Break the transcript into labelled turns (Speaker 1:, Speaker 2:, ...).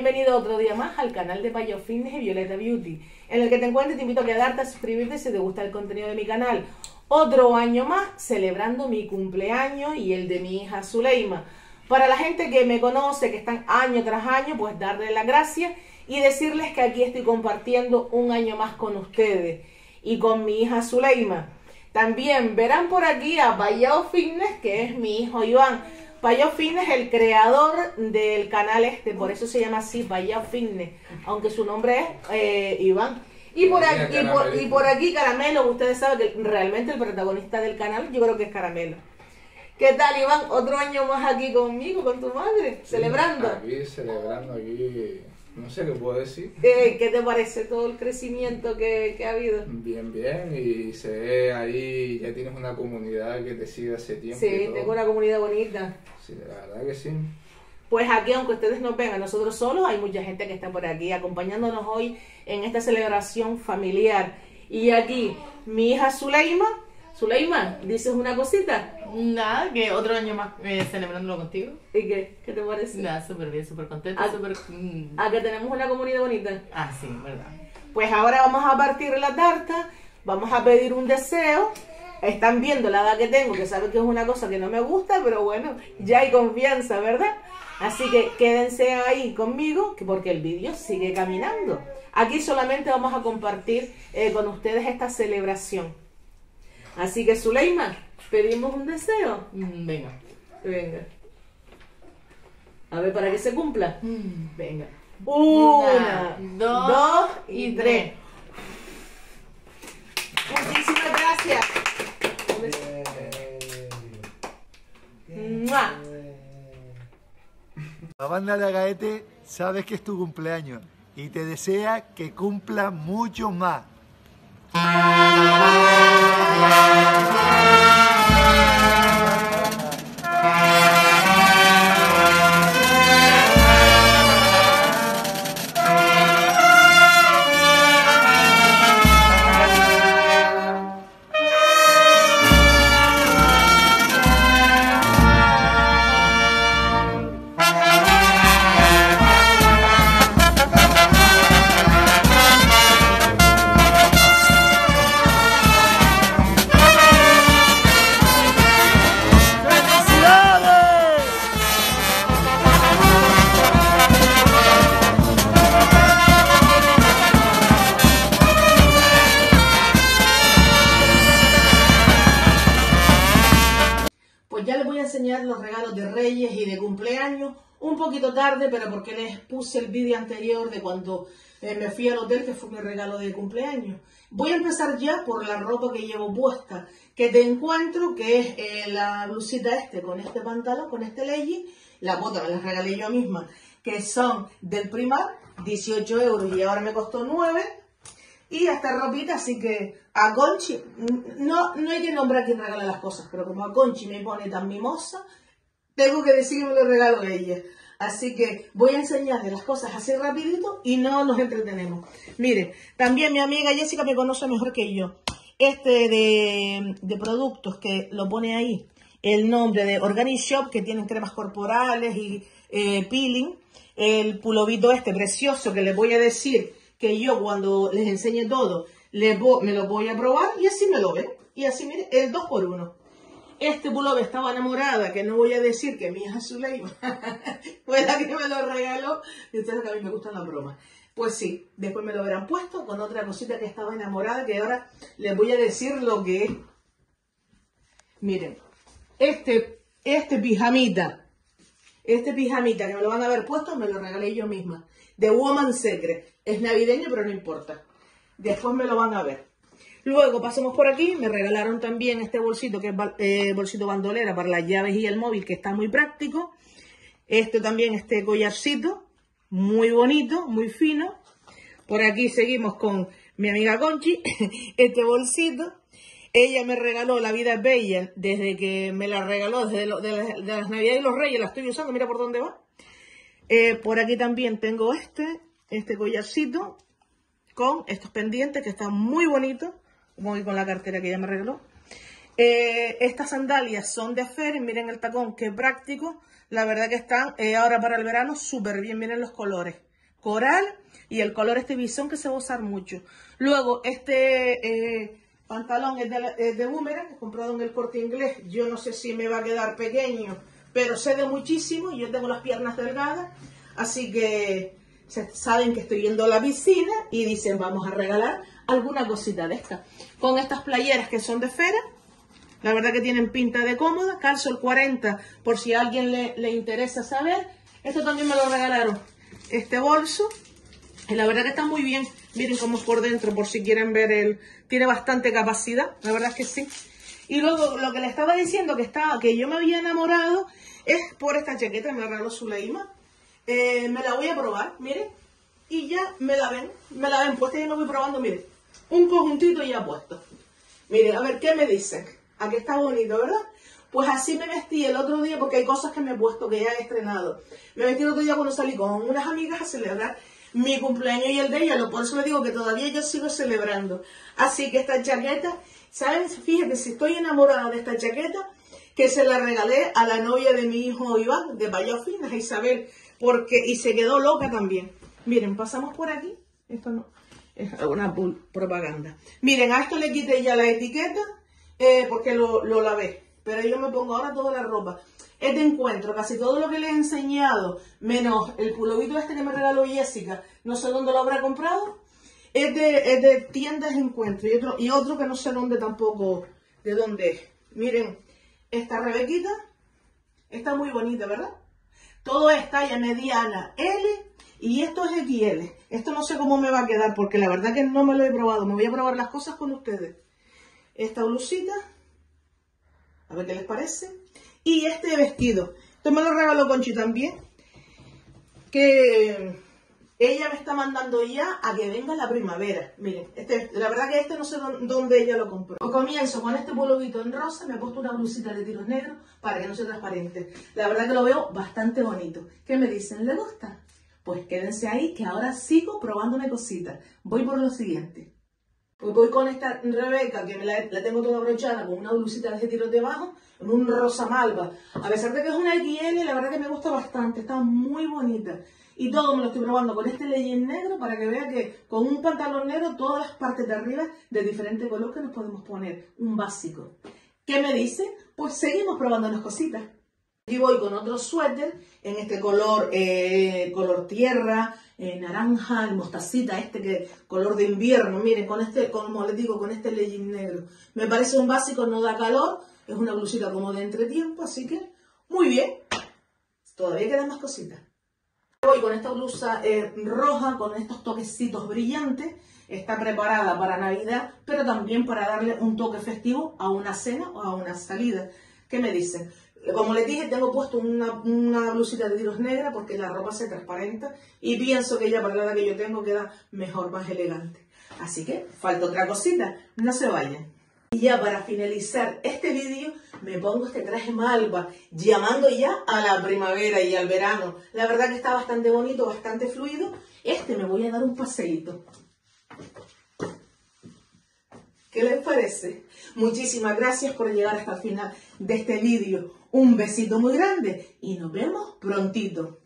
Speaker 1: Bienvenido otro día más al canal de Payo Fitness y Violeta Beauty, en el que te encuentres te invito a quedarte a suscribirte si te gusta el contenido de mi canal. Otro año más celebrando mi cumpleaños y el de mi hija Zuleima. Para la gente que me conoce, que están año tras año, pues darle las gracias y decirles que aquí estoy compartiendo un año más con ustedes y con mi hija Zuleima. También verán por aquí a Payao Fitness, que es mi hijo Iván. Payao Fitness es el creador del canal este, por eso se llama así, Payao Fitness, aunque su nombre es eh, Iván. Y por, aquí, y, por, aquí Caramelo, ustedes saben que realmente el protagonista del canal yo creo que es Caramelo. ¿Qué tal Iván? Otro año más aquí conmigo, con tu madre, celebrando.
Speaker 2: Aquí celebrando, aquí no sé qué puedo decir.
Speaker 1: Eh, ¿Qué te parece todo el crecimiento que, ha habido?
Speaker 2: Bien, bien, y se ve ahí, ya tienes una comunidad que te sigue hace tiempo.
Speaker 1: Sí, tengo una comunidad bonita.
Speaker 2: Sí, la verdad que sí.
Speaker 1: Pues aquí, aunque ustedes no vengan nosotros solos, hay mucha gente que está por aquí acompañándonos hoy en esta celebración familiar. Y aquí, mi hija Zuleima. Zuleima, ¿dices una cosita?
Speaker 3: Nada, que otro año más eh, celebrándolo contigo.
Speaker 1: ¿Y qué? ¿Qué te parece?
Speaker 3: Nada, súper bien, súper contenta,
Speaker 1: ¿A,
Speaker 3: súper...
Speaker 1: Mm. ¿A que tenemos una comunidad bonita?
Speaker 3: Ah, sí, verdad.
Speaker 1: Pues ahora vamos a partir la tarta, vamos a pedir un deseo. Están viendo la edad que tengo, que saben que es una cosa que no me gusta, pero bueno, ya hay confianza, ¿verdad? Así que quédense ahí conmigo, porque el vídeo sigue caminando. Aquí solamente vamos a compartir eh, con ustedes esta celebración. Así que, Zuleima, ¿Pedimos un deseo?
Speaker 3: Mm, venga.
Speaker 1: Venga. A ver, para que se cumpla.
Speaker 3: Mm.
Speaker 1: Venga. Una, dos, y tres. Muchísimas gracias.
Speaker 4: La banda de Agaete sabes que es tu cumpleaños y te desea que cumpla mucho más.
Speaker 1: Regalos de Reyes y de cumpleaños un poquito tarde, pero porque les puse el vídeo anterior de cuando eh, me fui al hotel, que fue mi regalo de cumpleaños. Voy a empezar ya por la ropa que llevo puesta, que te encuentro, que es eh, la blusita este, con este pantalón, con este legging, la bota me la regalé yo misma, que son del Primar, 18 euros y ahora me costó 9, y esta ropita, así que a Conchi, no, no hay que nombrar quién regala las cosas, pero como a Conchi me pone tan mimosa, tengo que decir que me lo regalo a ella. Así que voy a enseñarle las cosas así rapidito y no nos entretenemos. Mire, también mi amiga Jessica me conoce mejor que yo. Este de, productos que lo pone ahí, el nombre de Organic Shop, que tienen cremas corporales y eh, peeling. El pulovito este precioso que les voy a decir que yo cuando les enseñe todo, me lo voy a probar y así me lo ven. Y así, mire, el 2 por 1 Este pullover estaba enamorada, que no voy a decir que mi hija Zuleima fue la que me lo regaló. Y ustedes que a mí me gustan las bromas. Pues sí, después me lo verán puesto con otra cosita que estaba enamorada, que ahora les voy a decir lo que es. Miren, este, este pijamita, este pijamita que me lo van a ver puesto, me lo regalé yo misma. De Woman Secret. Es navideño, pero no importa. Después me lo van a ver. Luego pasamos por aquí, me regalaron también este bolsito, que es eh, bolsito bandolera para las llaves y el móvil, que está muy práctico. Este también, este collarcito, muy bonito, muy fino. Por aquí seguimos con mi amiga Conchi, este bolsito. Ella me regaló La Vida es Bella desde que me la regaló, desde de, las Navidades y los Reyes, la estoy usando, mira por dónde va. Eh, por aquí también tengo este, este collarcito con estos pendientes que están muy bonitos, como con la cartera que ella me regaló. Eh, estas sandalias son de Fer, miren el tacón, qué práctico. La verdad que están eh, ahora para el verano súper bien, miren los colores. coral y el color este bisón que se va a usar mucho. Luego, este eh, pantalón es de, es de boomerang, comprado en el corte inglés. Yo no sé si me va a quedar pequeño, pero cede muchísimo. Yo tengo las piernas delgadas, así que se- saben que estoy yendo a la piscina y dicen vamos a regalar alguna cosita de esta. Con estas playeras que son de fera, la verdad que tienen pinta de cómoda. Calzo el 40 por si a alguien le, le interesa saber. Esto también me lo regalaron. Este bolso. Y la verdad que está muy bien. Miren cómo es por dentro, por si quieren ver el... Tiene bastante capacidad. La verdad es que sí. Y luego lo que le estaba diciendo que estaba, que yo me había enamorado es por esta chaqueta. Me regaló Zuleima. Eh, me la voy a probar, miren. Y ya me la ven. Me la ven puesta yo lo voy probando, miren. Un conjuntito ya puesto. Miren, a ver, ¿qué me dicen? Aquí está bonito, ¿verdad? Pues así me vestí el otro día, porque hay cosas que me he puesto, que ya he estrenado. Me vestí el otro día cuando salí con unas amigas a celebrar mi cumpleaños y el de ella, lo- por eso le digo que todavía yo sigo celebrando. Así que esta chaqueta, ¿saben? Fíjate, si estoy enamorada de esta chaqueta, que se la regalé a la novia de mi hijo Iván, de Bayofin, a Isabel, porque, y se quedó loca también. Miren, pasamos por aquí. Esto no, es una propaganda. Miren, a esto le quité ya la etiqueta, eh, porque lo, lo lavé. Pero yo me pongo ahora toda la ropa. Es de encuentro, casi todo lo que les he enseñado, menos el pulovito este que me regaló Jessica, no sé dónde lo habrá comprado, es de, es de tiendas de encuentro y otro, y otro que no sé dónde tampoco, de dónde es. Miren, esta Rebequita está muy bonita, ¿verdad? Todo es talla mediana L y esto es XL. Esto no sé cómo me va a quedar porque la verdad que no me lo he probado. Me voy a probar las cosas con ustedes. Esta blusita, a ver qué les parece. Y este vestido. Esto me lo regaló Conchi también. Que ella me está mandando ya a que venga la primavera. Miren, este, la verdad que este no sé dó- dónde ella lo compró. Comienzo con este polovito en rosa, me he puesto una blusita de tiros negros para que no sea transparente. La verdad que lo veo bastante bonito. ¿Qué me dicen? ¿Le gusta? Pues quédense ahí que ahora sigo probándome cositas. Voy por lo siguiente. Pues voy con esta Rebeca, que me la, la tengo toda brochada, con una blusita de tiros debajo, en un rosa malva. A pesar de que es una XL, la verdad que me gusta bastante, está muy bonita. Y todo me lo estoy probando con este legging negro para que vea que con un pantalón negro todas las partes de arriba de diferente color que nos podemos poner. Un básico. ¿Qué me dice? Pues seguimos probando las cositas. Aquí voy con otro suéter en este color, eh, color tierra, eh, naranja, el mostacita, este que color de invierno. Miren, con este, como les digo, con este legging negro. Me parece un básico, no da calor, es una blusita como de entretiempo, así que muy bien. Todavía quedan más cositas. Voy con esta blusa eh, roja, con estos toquecitos brillantes. Está preparada para Navidad, pero también para darle un toque festivo a una cena o a una salida. ¿Qué me dicen? Como les dije, tengo puesto una, blusita de tiros negra porque la ropa se transparenta y pienso que ya para la que yo tengo queda mejor, más elegante. Así que falta otra cosita, no se vayan. Y ya para finalizar este vídeo me pongo este traje malva, llamando ya a la primavera y al verano. La verdad que está bastante bonito, bastante fluido. Este me voy a dar un paseíto. ¿Qué les parece? Muchísimas gracias por llegar hasta el final de este vídeo. Un besito muy grande y nos vemos prontito.